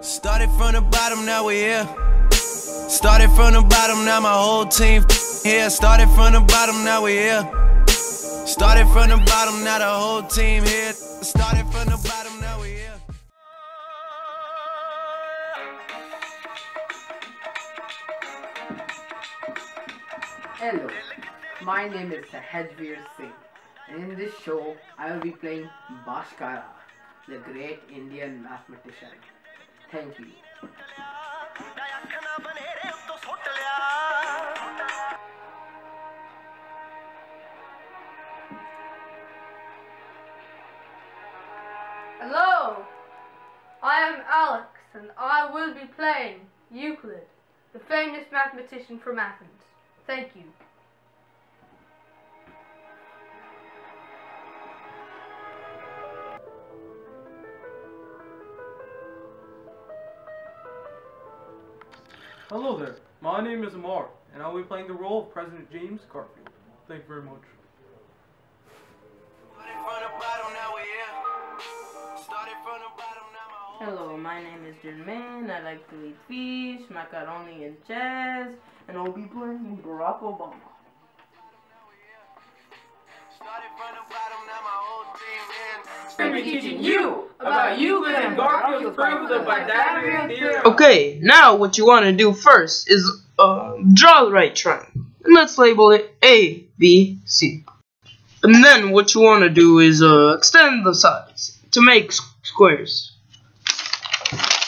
Started from the bottom, now we're here. Started from the bottom, now my whole team here. Started from the bottom, now we're here. Started from the bottom, now the whole team here. Started from the bottom, now we're here. Hello, my name is Sehajvir Singh and in this show I will be playing Bhaskara, the great Indian mathematician. Thank you. Hello, I am Alex and I will be playing Euclid, the famous mathematician from Athens. Thank you. Hello there, my name is Amar, and I'll be playing the role of President James Garfield. Thank you very much. Started from the bottom, now we're here. Started from the bottom, now my whole Hello, my name is Jermaine. I like to eat fish, macaroni and cheese, and I'll be playing Barack Obama. Started from the bottom, now my whole team here. I'm be teaching you about Euclid and Garfield's proof of the Pythagorean theorem. Okay, now what you want to do first is uh, draw the right triangle. And let's label it A, B, C. And then what you want to do is uh, extend the sides to make s- squares.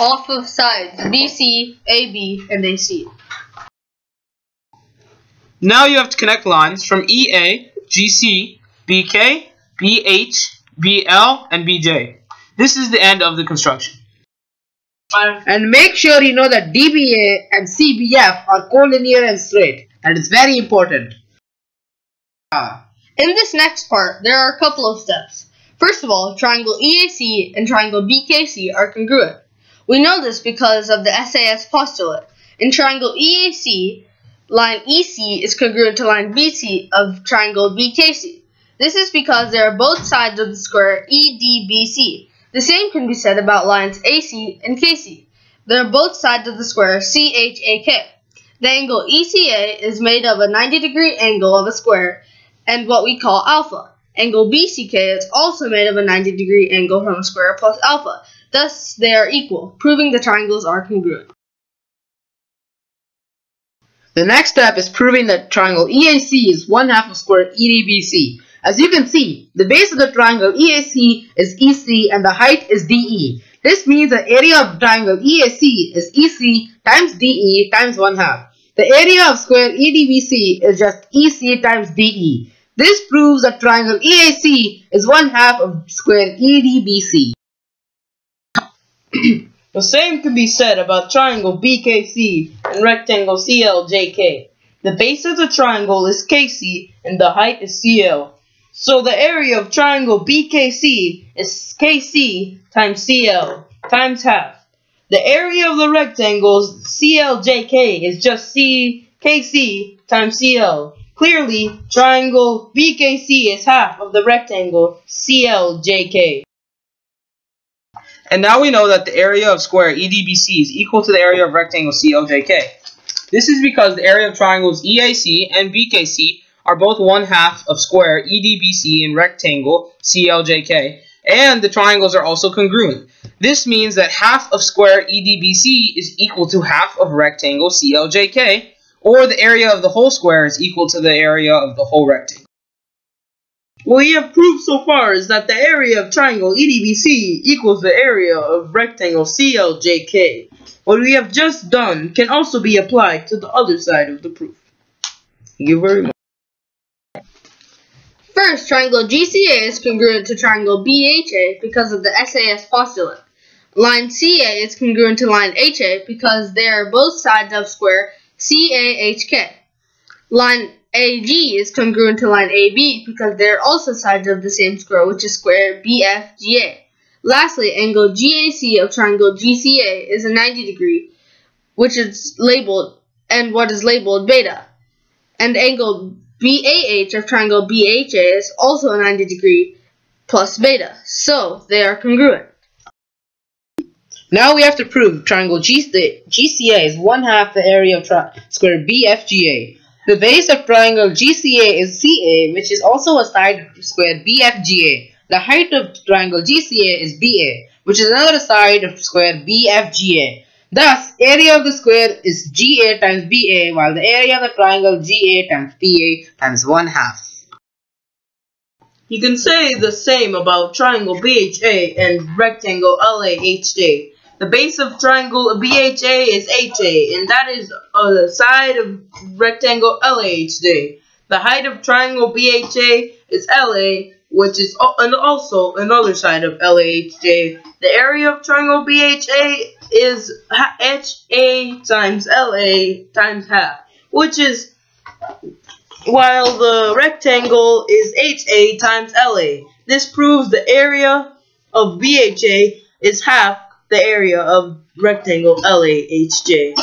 Off of sides BC, AB, and AC. Now you have to connect lines from EA, GC, BK, BH, BL, and BJ. This is the end of the construction. And make sure you know that DBA and CBF are collinear and straight. And it's very important. Ah. In this next part, there are a couple of steps. First of all, triangle EAC and triangle BKC are congruent. We know this because of the SAS postulate. In triangle EAC, line EC is congruent to line BC of triangle BKC. This is because they are both sides of the square E EDBC. The same can be said about lines AC and KC. They are both sides of the square CHAK. The angle ECA is made of a 90 degree angle of a square and what we call alpha. Angle BCK is also made of a 90 degree angle from a square plus alpha. Thus, they are equal, proving the triangles are congruent. The next step is proving that triangle EAC is one half of square EDBC. As you can see, the base of the triangle EAC is EC and the height is DE. This means the area of triangle EAC is EC times DE times one half. The area of square EDBC is just EC times DE. This proves that triangle EAC is one half of square EDBC. The same can be said about triangle BKC and rectangle CLJK. The base of the triangle is KC and the height is CL. So the area of triangle BKC is KC times CL times half. The area of the rectangles CLJK is just CKC times CL. Clearly, triangle BKC is half of the rectangle CLJK. And now we know that the area of square EDBC is equal to the area of rectangle CLJK. This is because the area of triangles EAC and BKC are both one half of square EDBC and rectangle CLJK, and the triangles are also congruent. This means that half of square EDBC is equal to half of rectangle CLJK, or the area of the whole square is equal to the area of the whole rectangle. What we have proved so far is that the area of triangle EDBC equals the area of rectangle CLJK. What we have just done can also be applied to the other side of the proof. Thank you very much. First, triangle GCA is congruent to triangle BHA because of the SAS postulate. Line CA is congruent to line HA because they are both sides of square CAHK. Line AG is congruent to line AB because they are also sides of the same square, which is square BFGA. Lastly, angle GAC of triangle GCA is a 90 degree, which is labeled and what is labeled beta. And angle BAH of triangle BHA is also a 90 degree plus beta. So they are congruent. Now we have to prove triangle GCA is one half the area of square BFGA. The base of triangle GCA is CA, which is also a side of square BFGA. The height of triangle GCA is BA, which is another side of square BFGA. Thus, area of the square is GA times BA, while the area of the triangle GA times BA times 1 half. You can say the same about triangle BHA and rectangle LAHJ. The base of triangle BHA is HA, and that is on the side of rectangle LAHJ. The height of triangle BHA is LA, which is also another side of LAHJ. The area of triangle BHA is HA times LA times half, which is while the rectangle is HA times LA. This proves the area of BHA is half the area of rectangle LAHJ.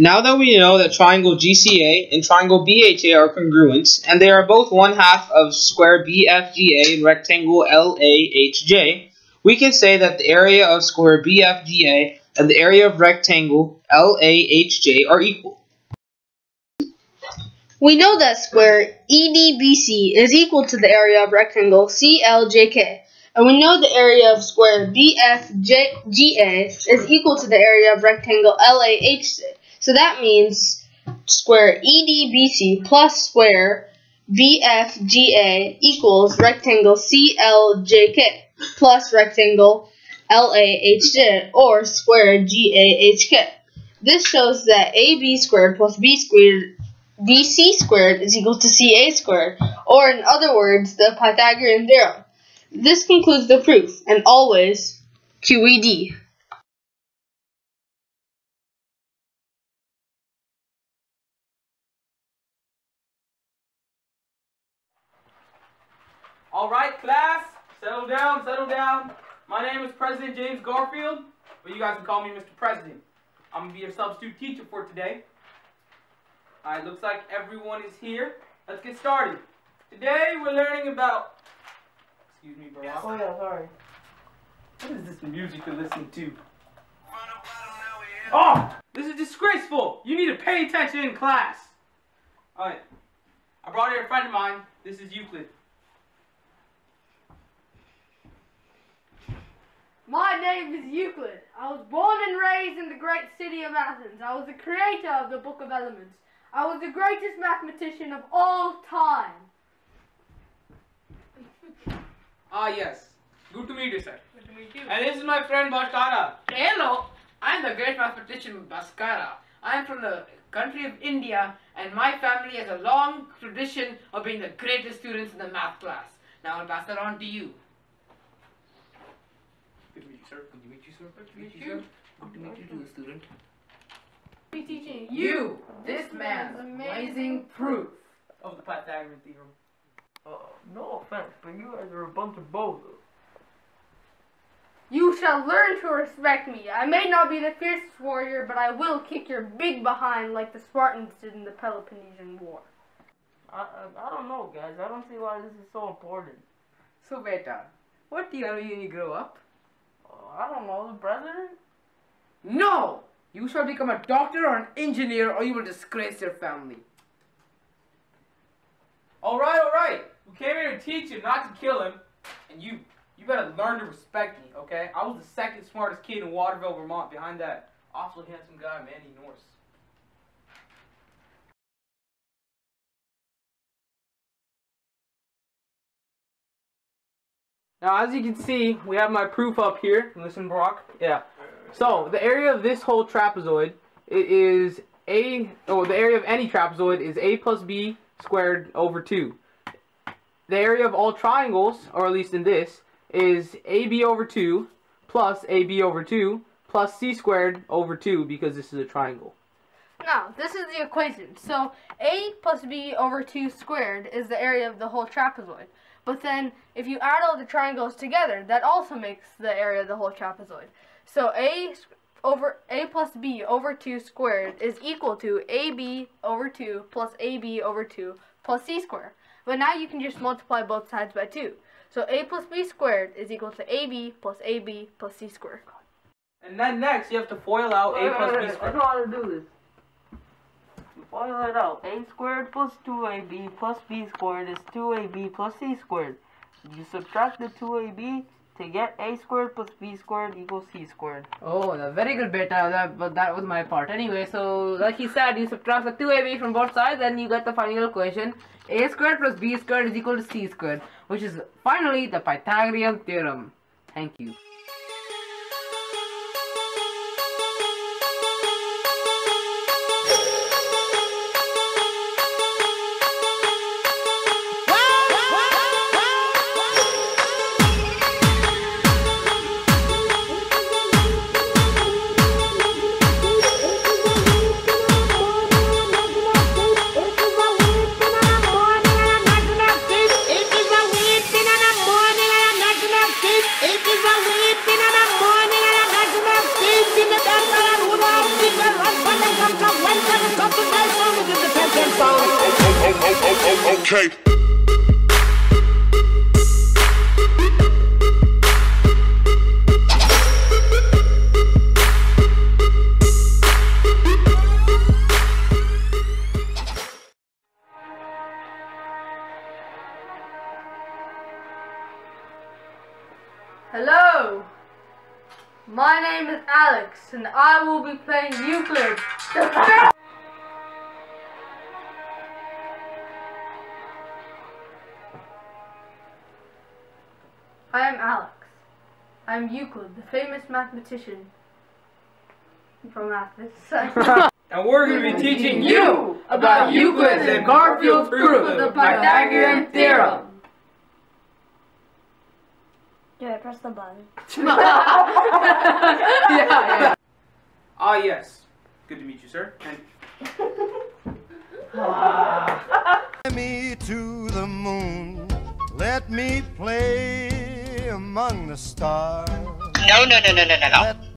Now that we know that triangle GCA and triangle BHA are congruent, and they are both one half of square BFGA and rectangle LAHJ, we can say that the area of square BFGA and the area of rectangle LAHJ are equal. We know that square EDBC is equal to the area of rectangle CLJK, and we know the area of square BFGA is equal to the area of rectangle LAHJ. So that means square EDBC plus square BFGA equals rectangle CLJK plus rectangle LAHJ or square GAHK. This shows that AB squared plus B squared BC squared is equal to CA squared, or in other words, the Pythagorean theorem. This concludes the proof, and always QED. All right, class, settle down, settle down. My name is President James Garfield, but you guys can call me Mr. President. I'm going to be your substitute teacher for today. Alright, looks like everyone is here. Let's get started. Today we're learning about... Excuse me, Barack. Oh yeah, sorry. What is this music you're listening to? Oh! This is disgraceful! You need to pay attention in class! Alright. I brought here a friend of mine. This is Euclid. My name is Euclid. I was born and raised in the great city of Athens. I was the creator of the Book of Elements. I was the greatest mathematician of all time. Ah, yes. Good to meet you, sir. Good to meet you. And this is my friend Bhaskara. Hello, I'm the great mathematician Bhaskara. I'm from the country of India and my family has a long tradition of being the greatest students in the math class. Now I'll pass that on to you. Good to meet you, sir. Good to meet you, sir. Good to meet you, sir. Good to meet you too, student. Be teaching You, this man's amazing proof. Of the Pythagorean theorem. Uh, no offense, but you guys are a bunch of bozos. You shall learn to respect me. I may not be the fiercest warrior, but I will kick your big behind like the Spartans did in the Peloponnesian War. I, I, I don't know, guys. I don't see why this is so important. So, Beta, what do you want to when you grow up? I don't know, the president? No! You shall become a doctor or an engineer or you will disgrace your family. Alright, alright. We came here to teach him, not to kill him. And you, you better learn to respect me, okay? I was the second smartest kid in Waterville, Vermont, behind that awfully handsome guy, Mandy Norse. Now, as you can see, we have my proof up here. Listen, Barack. Yeah. So, the area of this whole trapezoid it is a, oh, the area of any trapezoid is a plus b squared over 2. The area of all triangles, or at least in this, is ab over 2 plus ab over 2 plus c squared over 2 because this is a triangle. Now, this is the equation. So, a plus b over 2 squared is the area of the whole trapezoid. But then, if you add all the triangles together, that also makes the area of the whole trapezoid. So, a over a plus b over 2 squared is equal to ab over 2 plus ab over 2 plus c squared. But now you can just multiply both sides by 2. So a plus b squared is equal to ab plus ab plus c squared. And then next, you have to FOIL out a plus b squared. know how to do this. FOIL it out. A squared plus 2ab plus b squared is 2ab plus c squared. You subtract the 2ab to get a squared plus b squared equals c squared. Oh, very good beta. That, but that was my part. Anyway, so like he said, you subtract the 2ab from both sides, and you get the final equation. a squared plus b squared is equal to c squared, which is finally the Pythagorean theorem. Thank you. Okay. Hello! My name is Alex, and I will be playing Euclid. I am Euclid, the famous mathematician from Athens. And we're going to be teaching you about Euclid's and Garfield's proof of the Pythagorean theorem. Do I press the button? yeah, yeah. Ah, yes. Good to meet you, sir. And me to the moon. Let me play among the stars. No, no, no, no, no, no, no.